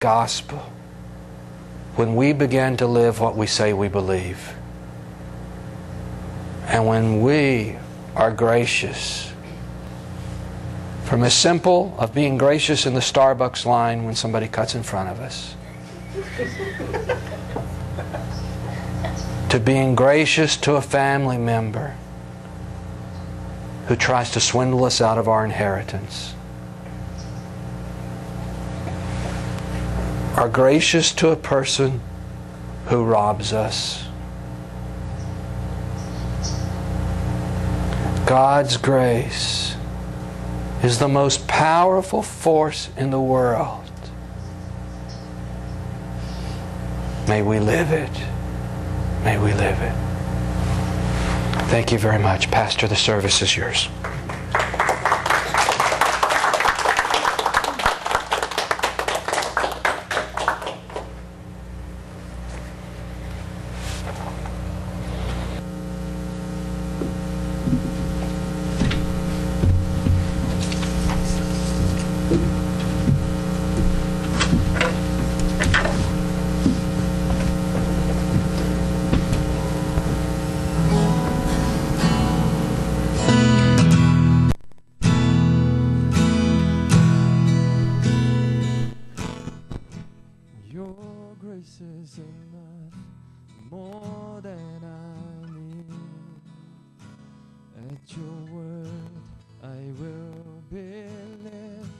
gospel when we begin to live what we say we believe. And when we are gracious, from as simple of being gracious in the Starbucks line when somebody cuts in front of us, to being gracious to a family member who tries to swindle us out of our inheritance. Are gracious to a person who robs us. God's grace is the most powerful force in the world. May we live it. May we live it. Thank you very much. Pastor, the service is yours. Your grace is enough, more than I need. At your word, I will believe.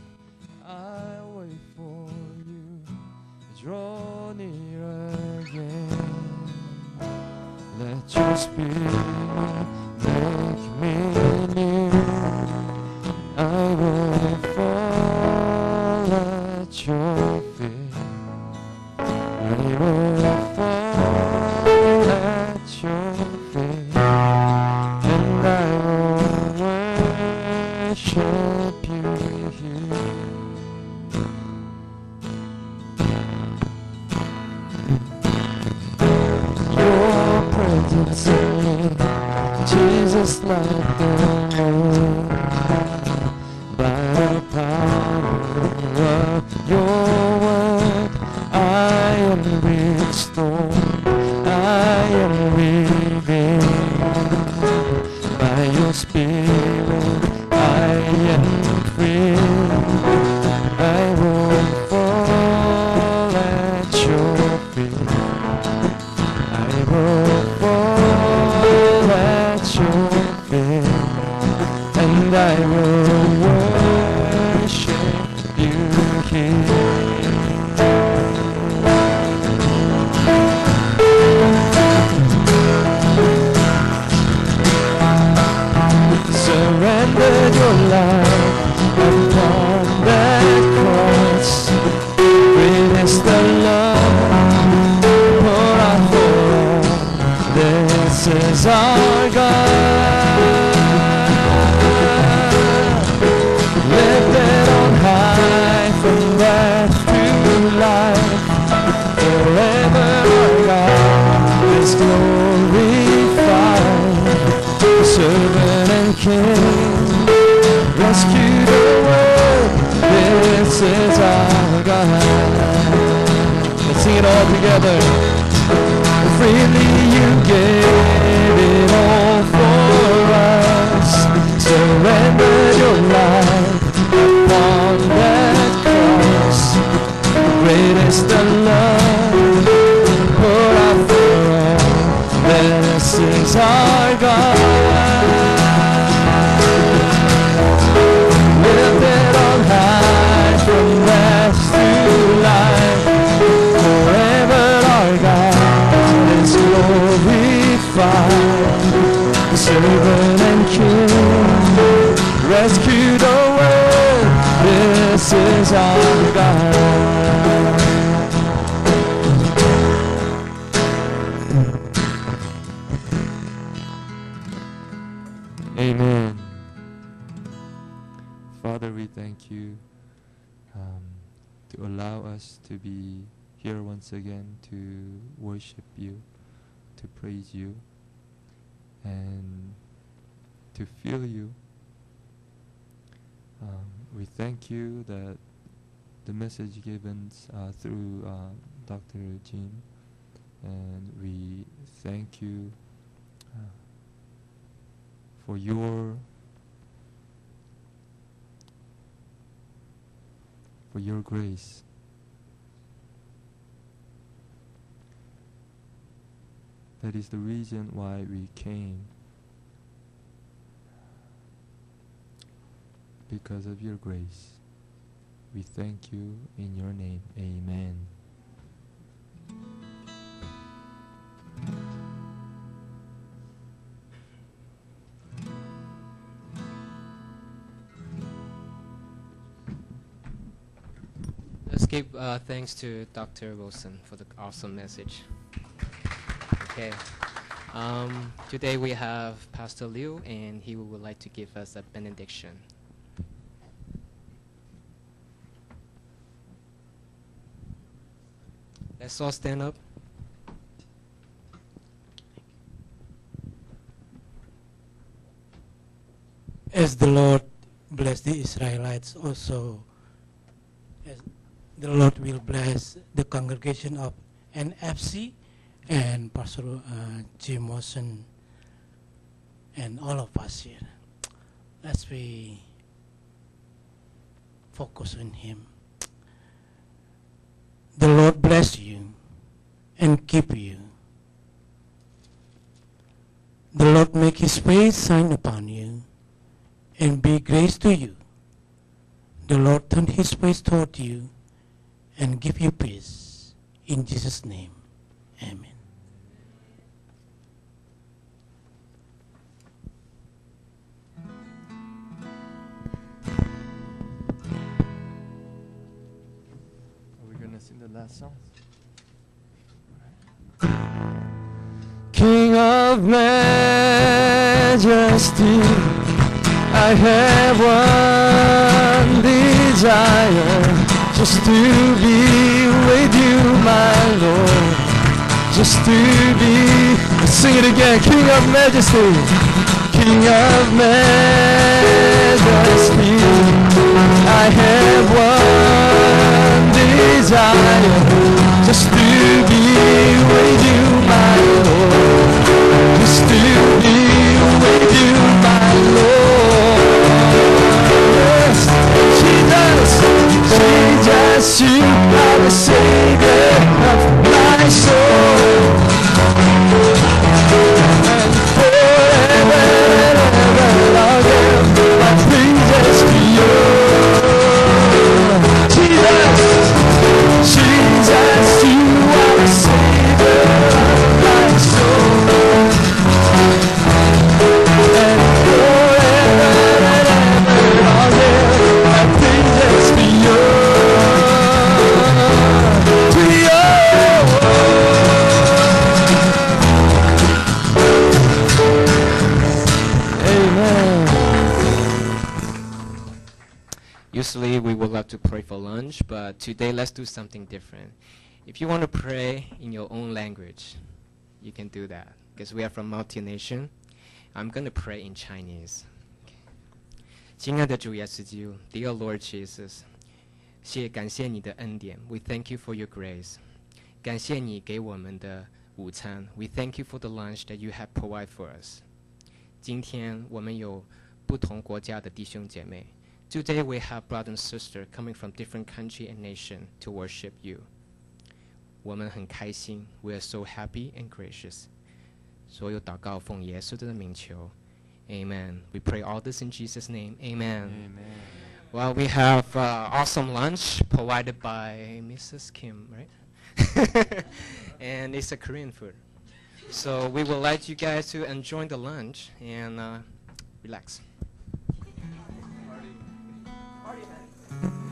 I wait for you. Draw near again. Let your spirit. This is our God, lifted on high from death to life, forever our God is glorified, servant and king, rescue the world. This is our God. Let's sing it all together. Freely Amen. Father, we thank you um, to allow us to be here once again to worship you, to praise you, and to feel you. Um, we thank you that the message given uh, through uh, Dr. Jean and we thank you uh, for your for your grace. That is the reason why we came. Because of your grace. We thank you in your name. Amen. Uh, thanks to Dr. Wilson for the awesome message. Okay. Um, today we have Pastor Liu, and he would like to give us a benediction. Let's all stand up. as the Lord bless the Israelites, also the Lord will bless the congregation of NFC and Pastor uh, Jim Watson and all of us here. Let's be focus on Him. The Lord bless you and keep you. The Lord make His face shine upon you and be grace to you. The Lord turn his face toward you and give you peace. In Jesus' name, amen. Are we gonna sing the last song? King of majesty, I have one desire, just to be with you, my Lord. Just to be, let's sing it again, King of majesty, King of majesty, I have one desire, just to be with you, today let's do something different. If you want to pray in your own language, you can do that because we are from multi-nation. I'm going to pray in Chinese. 亲爱的主耶稣基督，Dear Lord Jesus，谢感谢你的恩典，We thank you for your grace，感谢你给我们的午餐，We thank you for the lunch that you have provided for us。今天我们有不同国家的弟兄姐妹。 Today we have brother and sister coming from different country and nation to worship you. 我们很开心，We are so happy and gracious. 所有祷告奉耶稣的名求，Amen. We pray all this in Jesus' name. Amen. Amen. Well, we have uh, awesome lunch provided by Mrs. Kim, right? and it's a Korean food. So we would like you guys to enjoy the lunch and uh, relax. Thank